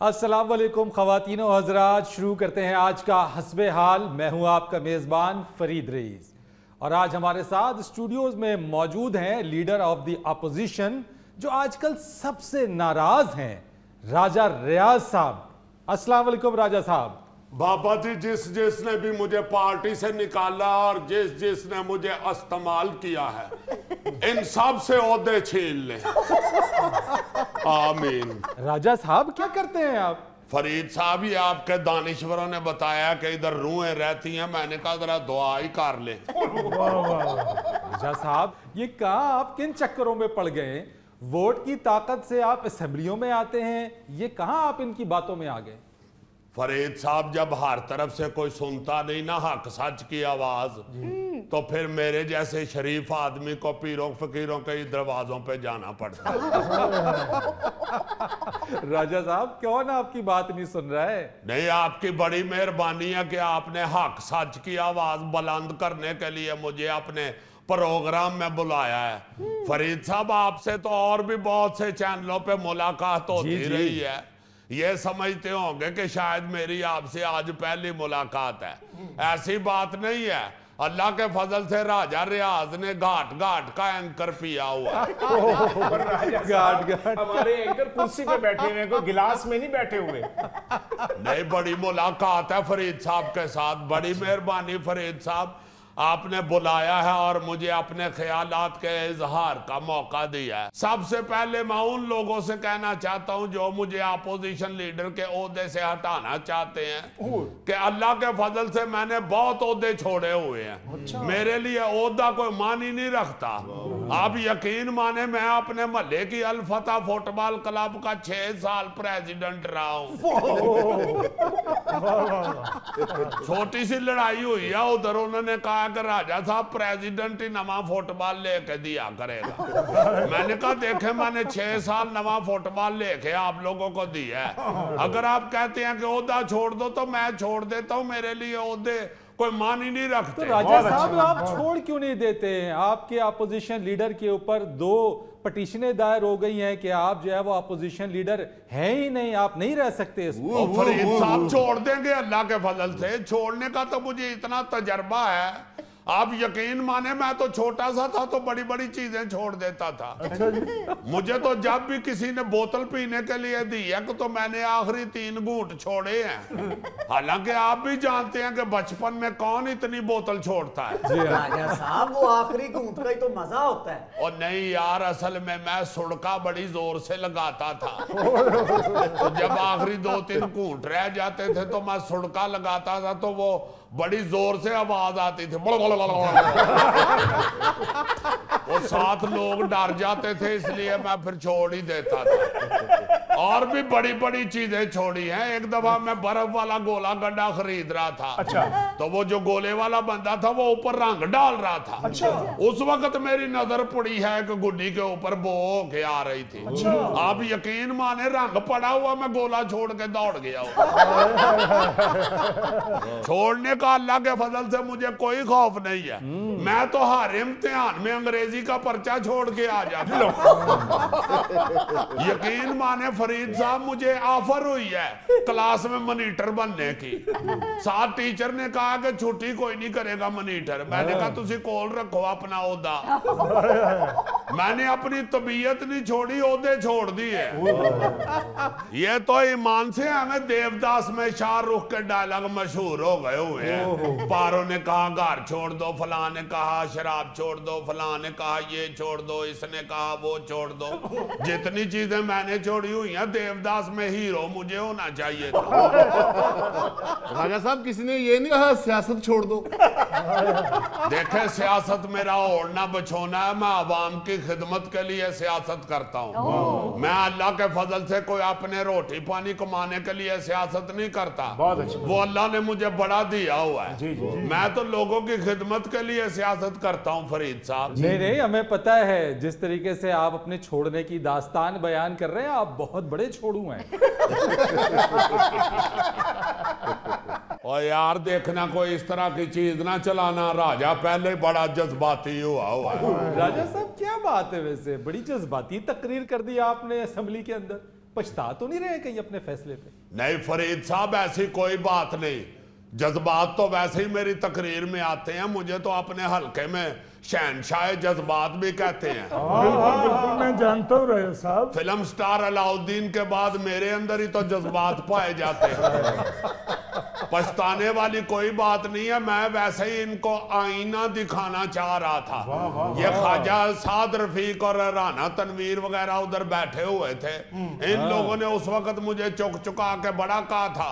अस्सलाम वालेकुम ख़वातीन हजरात, शुरू करते हैं आज का हसब हाल। मैं हूँ आपका मेज़बान फरीद रईस। और आज हमारे साथ स्टूडियोज में मौजूद हैं लीडर ऑफ़ द अपोजिशन जो आजकल सबसे नाराज़ हैं राजा रियाज साहब। अस्सलाम वालेकुम राजा साहब। बाबा जी जिस जिसने भी मुझे पार्टी से निकाला और जिस जिसने मुझे इस्तेमाल किया है इन सबसे ओहदे छीन ले। आमीन। राजा साहब क्या करते हैं आप? फरीद साहब ये आपके दानिश्वरों ने बताया कि इधर रूहें रहती हैं मैंने कहा जरा दुआ ही कर ले। राजा साहब ये कहा आप किन चक्करों में पड़ गए वोट की ताकत से आप असेंबलियों में आते हैं ये कहा आप इनकी बातों में आ गए? फरीद साहब जब हर तरफ़ से कोई सुनता नहीं ना हक सच की आवाज़ तो फिर मेरे जैसे शरीफ आदमी को पीरों फकीरों के दरवाजों पे जाना पड़ता राजा साहब क्यों ना आपकी बात नहीं सुन रहा है? नहीं आपकी बड़ी मेहरबानी है कि आपने हक सच की आवाज़ बुलंद करने के लिए मुझे अपने प्रोग्राम में बुलाया है। फरीद साहब आपसे तो और भी बहुत से चैनलों पे मुलाकात होती। रही है। ये समझते होंगे कि शायद मेरी आपसे आज पहली मुलाकात है। ऐसी बात नहीं है। अल्लाह के फजल से राजा रियाज ने घाट घाट का एंकर पिया हुआ है। साहब, गार्ड। हमारे एंकर कुर्सी पे बैठे हुए कोई गिलास में नहीं बैठे हुए? नहीं बड़ी मुलाकात है फरीद साहब के साथ। बड़ी मेहरबानी फरीद साहब। आपने बुलाया है और मुझे अपने ख्यालात के इजहार का मौका दिया है। सबसे पहले मैं उन लोगों से कहना चाहता हूँ जो मुझे अपोजिशन लीडर के ओहदे से हटाना चाहते हैं कि अल्लाह के फजल से मैंने बहुत ओहदे छोड़े हुए हैं। अच्छा। मेरे लिए ओहदा कोई मान ही नहीं रखता। आप यकीन माने मैं अपने महल्ले की अलफता फुटबॉल क्लब का छह साल प्रेसिडेंट रहा हूँ। छोटी सी लड़ाई हुई है उधर उन्होंने कहा कि राजा साहब प्रेसिडेंट ही नवा फुटबॉल लेके दिया करेगा। मैंने कहा देखे मैंने छह साल नवा फुटबॉल लेके आप लोगों को दिया है। अगर आप कहते हैं कि ओहदा छोड़ दो तो मैं छोड़ देता हूँ मेरे लिए ओहदे कोई मान ही नहीं रखते। तो राजा साहब अच्छा, आप छोड़ क्यों नहीं देते हैं? आपके अपोजिशन लीडर के ऊपर दो पटिशने दायर हो गई हैं कि आप जो है वो अपोजिशन लीडर हैं ही नहीं आप नहीं रह सकते साहब छोड़ देंगे अल्लाह के फजल से। छोड़ने का तो मुझे इतना तजर्बा है। आप यकीन माने मैं तो छोटा सा था तो बड़ी बड़ी चीज़ें छोड़ देता था। मुझे तो जब भी किसी ने बोतल पीने के लिए दी है तो मैंने आखिरी तीन घूट छोड़े हैं। हालाँकि आप भी जानते हैं कि बचपन में कौन इतनी बोतल छोड़ता है। राजा साहब वो आखिरी घूंट का ही तो मज़ा होता है। और नहीं यार असल में मैं सुड़का बड़ी ज़ोर से लगाता था। तो जब आखिरी दो तीन घूट रह जाते थे तो मैं सुड़का लगाता था तो वो बड़ी ज़ोर से आवाज़ आती थी। वो सात लोग डर जाते थे इसलिए मैं फिर छोड़ ही देता था और भी बड़ी बड़ी चीज़ें छोड़ी हैं एक दफ़ा मैं बर्फ़ वाला गोला गड्ढा खरीद रहा था अच्छा। तो वो जो गोले वाला बंदा था वो ऊपर रंग डाल रहा था अच्छा। उस वक्त मेरी नज़र पड़ी है कि गुड्डी के ऊपर बो के आ रही थी अच्छा। आप यकीन माने रंग पड़ा हुआ मैं गोला छोड़ के दौड़ गया छोड़ने का अल्लाह के फजल से मुझे कोई खौफ नहीं है। मैं तो हर इम्तिहान में अंग्रेज़ी का पर्चा छोड़ के आ जाता यकीन माने फरीद साहब मुझे ऑफ़र हुई है क्लास में मनीटर बनने की। साथ टीचर ने कहा कि छुट्टी कोई नहीं करेगा मनीटर मैंने कहा तुम कोल रखो अपना ओदा मैंने अपनी तबीयत नहीं छोड़ी ओदे छोड़ दिए ये तो ईमान से हमें देवदास में शाहरुख के डायलॉग मशहूर हो गए हुए हैं। पारो ने कहा घर छोड़ दो फला ने कहा शराब छोड़ दो फला ने कहा ये छोड़ दो इसने कहा वो छोड़ दो। जितनी चीज़ें मैंने छोड़ी हुई हैं देवदास में हीरो मुझे होना चाहिए राजा साहब किसी ने ये नहीं कहा सियासत छोड़ दो? देखे सियासत मेरा ओढ़ना बछोना है मैं आवाम की खिदमत के लिए सियासत करता हूँ। मैं अल्लाह के फजल से कोई अपने रोटी पानी कमाने के लिए सियासत नहीं करता। वो अल्लाह ने मुझे बड़ा दिया हुआ है। जी, जी, मैं तो लोगों की खिदमत के लिए सियासत करता हूँ फरीद साहब। नहीं नहीं हमें पता है जिस तरीके से आप अपने छोड़ने की दास्तान बयान कर रहे हैं आप बहुत बड़े छोड़ू हैं। और यार देखना कोई इस तरह की चीज़ ना चलाना। राजा पहले बड़ा जज्बाती हुआ हुआ राजा साहब क्या बात है वैसे? बड़ी जज्बाती तकरीर कर दी आपने असेंबली के अंदर। पछता तो नहीं रहे कहीं अपने फैसले पे? नहीं फरीद साहब ऐसी कोई बात नहीं। जज्बात तो वैसे ही मेरी तकरीर में आते हैं मुझे तो अपने हलके में शहनशाह जज्बात भी कहते हैं। बिल्कुल मैं जानता हूँ राजा साहब। फ़िल्म स्टार अलाउद्दीन के बाद मेरे अंदर ही तो जज्बात पाए जाते हैं। पछताने वाली कोई बात नहीं है मैं वैसे ही इनको आईना दिखाना चाह रहा था। ये ख्वाजा साद रफीक और राना तनवीर वगैरह उधर बैठे हुए थे। इन लोगों ने उस वक्त मुझे चुक चुका के बड़ा कहा था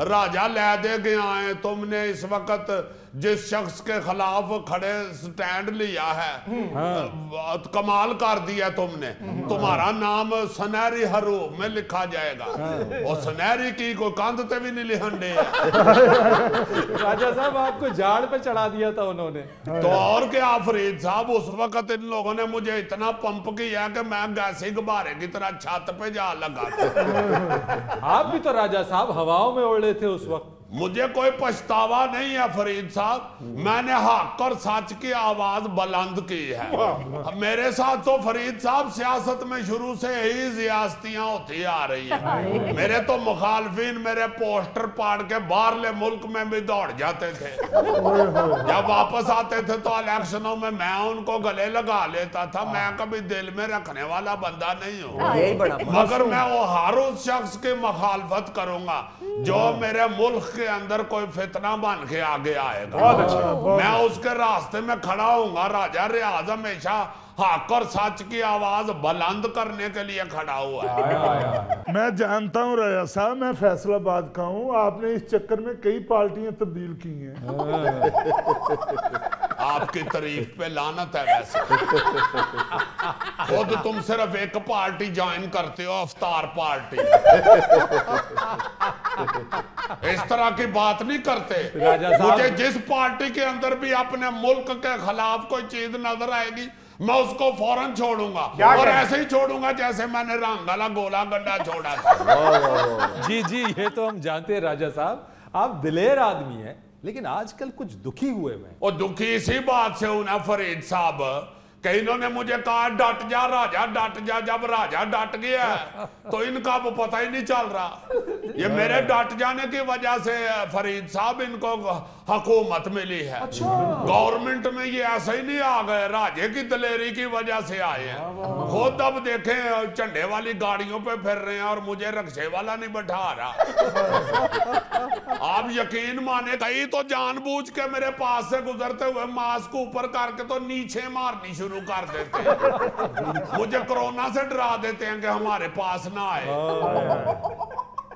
राजा ले दे गया है तुमने इस वक्त जिस शख्स के खिलाफ खड़े स्टैंड लिया है बहुत कमाल कर दिया तुमने। तुम्हारा नाम सुनहरी हरूफ में लिखा जाएगा। हाँ। और सुनहरी की कोई कंध ते भी नहीं लिखन दे। राजा साहब आपको झाड़ पे चढ़ा दिया था उन्होंने। तो और क्या फरीद साहब उस वक्त इन लोगों ने मुझे इतना पंप किया कि मैं गैसी गुब्बारे की तरह छत पे जा लगा। आप भी तो राजा साहब हवाओं में उड़ रहे थे उस वक्त। मुझे कोई पछतावा नहीं है फरीद साहब। मैंने हक और सच की आवाज़ बुलंद की है। मेरे साथ तो फरीद साहब सियासत में शुरू से ही जियास्तियाँ होती आ रही है। मेरे तो मुखालफिन मेरे पोस्टर पाड़ के बाहरले मुल्क में भी दौड़ जाते थे। जब वापस आते थे तो इलेक्शनों में मैं उनको गले लगा लेता था। मैं कभी दिल में रखने वाला बंदा नहीं हूँ। मगर मैं वो हर उस शख्स की मुखालफत करूँगा जो मेरे मुल्क के अंदर कोई फितना बन के आगे आएगा। बहुत अच्छा मैं उसके रास्ते में खड़ा हूँगा राजा रियाज हमेशा हक और सच की आवाज़ बुलंद करने के लिए खड़ा हुआ है। मैं जानता हूँ राजा साहब मैं फैसलाबाद का हूँ। आपने इस चक्कर में कई पार्टियाँ तब्दील की हैं। आपकी तारीफ़ पे लानत है वैसे। खुद तुम सिर्फ़ एक पार्टी ज्वाइन करते हो अफ्तार पार्टी। इस तरह की बात नहीं करते। राजा मुझे जिस पार्टी के अंदर भी अपने मुल्क के खिलाफ कोई चीज़ नज़र आएगी मैं उसको फ़ौरन छोड़ूँगा। और ऐसे ही छोड़ूँगा जैसे मैंने रंगाला गोला गड्ढा छोड़ा था। जी जी ये तो हम जानते हैं राजा साहब। आप दिलेर आदमी हैं लेकिन आजकल कुछ दुखी हुए हुए हैं। और दुखी इसी बात से हूँ ना फरीद साहब कि ने मुझे कहा डट जा राजा डट जा जब राजा डट गया तो इनका वो पता ही नहीं चल रहा। ये मेरे डट जाने की वजह से फरीद साहब इनको हकूमत मिली है। अच्छा। गवर्नमेंट में ये ऐसे ही नहीं आ गए राजे की दलेरी की वजह से आए हैं। खुद अब देखें झंडे वाली गाड़ियों पे फिर रहे हैं और मुझे रक्शे वाला नहीं बैठा रहा। आप यकीन माने कई तो जानबूझ के मेरे पास से गुजरते हुए मास्क ऊपर करके तो नीचे मारनी शुरू कर देते हैं। मुझे कोरोना से डरा देते हैं कि हमारे पास ना आए।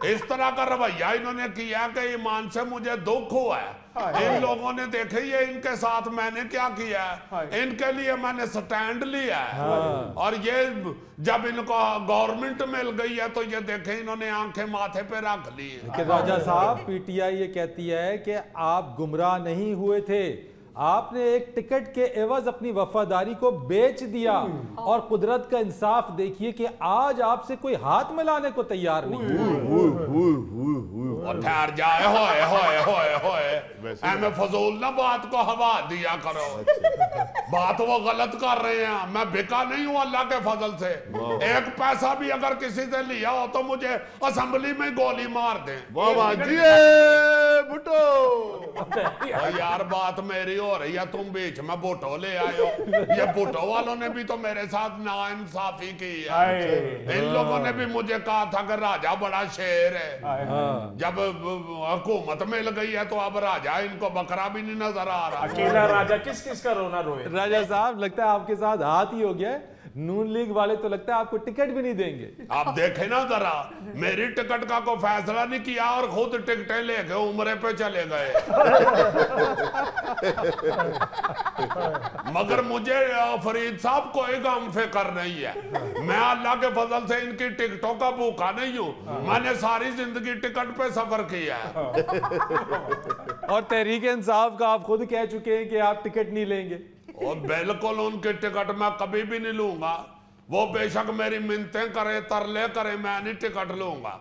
इस तरह का रवैया इन्होंने किया कि ईमान से मुझे दुख हुआ है। इन लोगों ने देखे ये इनके साथ मैंने क्या किया है? इनके लिए मैंने स्टैंड लिया है। और ये जब इनको गवर्नमेंट मिल गई है तो ये देखे इन्होंने आँखें माथे पे रख ली। है राजा साहब पीटीआई ये कहती है कि आप गुमराह नहीं हुए थे। आपने एक टिकट के एवज अपनी वफादारी को बेच दिया और कुदरत का इंसाफ देखिए कि आज आपसे कोई हाथ मिलाने को तैयार नहीं। ठहर जाए होए होए होए होए। एमे फजूल ना बात को हवा दिया करो। बात वो गलत कर रहे हैं। मैं बिका नहीं हूँ अल्लाह के फजल से। एक पैसा भी अगर किसी से लिया हो तो मुझे असेंबली में गोली मार दे। और यार बात मेरी हो रही है तुम बीच में भुट्टो ले आए हो ये भुट्टो वालों ने भी तो मेरे साथ नाइंसाफी की है। इन लोगों ने भी मुझे कहा था कि राजा बड़ा शेर है। हाँ। जब हुकूमत मिल गई है तो अब राजा इनको बकरा भी नहीं नज़र आ रहा। अकेला राजा किस किस का रोना रोए? राजा साहब लगता है आपके साथ हाथ ही हो गया है। नून लीग वाले तो लगता है आपको टिकट भी नहीं देंगे। आप देखे ना जरा मेरी टिकट का कोई फैसला नहीं किया और खुद टिकटें लेके उम्र पे चले गए। मगर मुझे फरीद साहब कोई गम फ़िक्र नहीं है। मैं अल्लाह के फजल से इनकी टिकटों का भूखा नहीं हूँ। मैंने सारी ज़िंदगी टिकट पे सफ़र किया है। और तहरीक इंसाफ का आप खुद कह चुके हैं कि आप टिकट नहीं लेंगे। और बिल्कुल उनके टिकट मैं कभी भी नहीं लूँगा। वो बेशक मेरी मिन्नतें करे तरले करे मैं नहीं टिकट लूँगा।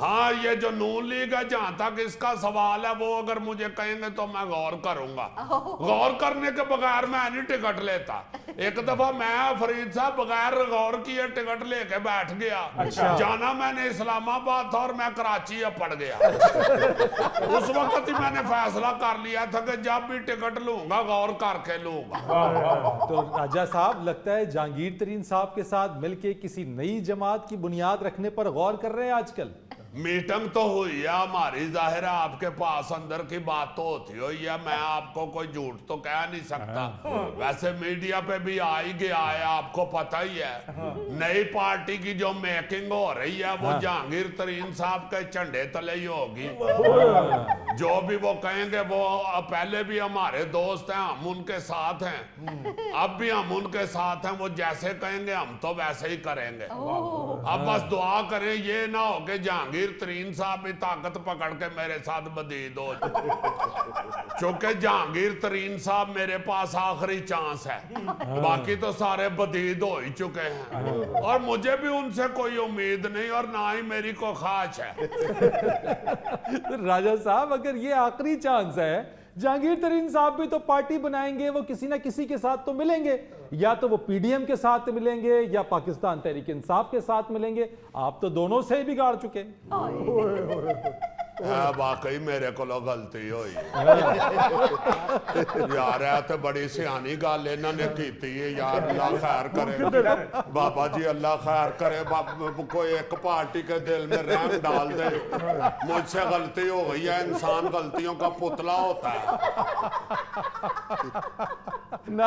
हाँ ये जो नून लीग है जहाँ तक इसका सवाल है वो अगर मुझे कहेंगे तो मैं गौर करूँगा। गौर करने के बगैर मैं नहीं टिकट लेता। एक दफ़ा मैं फरीद साहब बगैर गौर किए टिकट लेके बैठ गया। अच्छा। जाना मैंने इस्लामाबाद था और मैं कराची अब पड़ गया। उस वक्त ही मैंने फैसला कर लिया था कि जब भी टिकट लूँगा गौर करके लूँगा। तो राजा साहब लगता है जहांगीर तरीन साहब के साथ मिलकर किसी नई जमात की बुनियाद रखने पर गौर कर रहे हैं आजकल। मीटिंग तो हुई है हमारी ज़ाहिर है आपके पास अंदर की बात तो होती हुई है मैं आपको कोई झूठ तो कह नहीं सकता। वैसे मीडिया पे भी आ ही गया है आपको पता ही है। नई पार्टी की जो मेकिंग हो रही है वो जहांगीर तरीन साहब के झंडे तले ही होगी। जो भी वो कहेंगे वो पहले भी हमारे दोस्त हैं हम उनके साथ हैं। अब भी हम उनके साथ हैं वो जैसे कहेंगे हम तो वैसे ही करेंगे। अब बस दुआ करें ये ना हो कि जहांगीर तरीन साहब भी ताकत पकड़ के मेरे साथ बदीद हो क्योंकि जहांगीर तरीन साहब मेरे पास आखिरी चांस है। बाकी तो सारे बदीद हो ही चुके हैं। और मुझे भी उनसे कोई उम्मीद नहीं और ना ही मेरी को ख्वाहिश है। राजा साहब अगर ये आखिरी चांस है जहांगीर तरीन साहब भी तो पार्टी बनाएँगे वो किसी ना किसी के साथ तो मिलेंगे। या तो वो पीडीएम के साथ मिलेंगे या पाकिस्तान तहरीक इंसाफ के साथ मिलेंगे। आप तो दोनों से ही बिगाड़ चुके वाकई मेरे को गलती हुई। यार तो बड़ी सियानी गल इन्होंने की है। यार अल्लाह खैर करे। बाबा जी अल्लाह खैर करे। कोई एक पार्टी के दिल में रहम डाल दे। मुझसे गलती हो गई है। इंसान गलतियों का पुतला होता है। ना